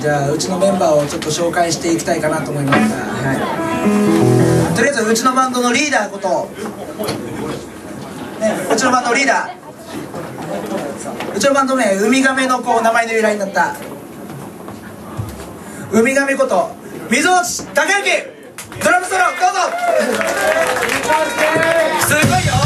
じゃあうちのメンバーをちょっと紹介していきたいかなと思いますが、はい、とりあえずうちのバンドのリーダーこと、ね、うちのバンドリーダー。うちのバンド名ウミガメのこう名前の由来になった。ウミガメこと溝内孝之。ドラムソロどうぞ。すごいよ